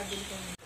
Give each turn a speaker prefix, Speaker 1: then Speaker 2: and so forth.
Speaker 1: sasabihin ko.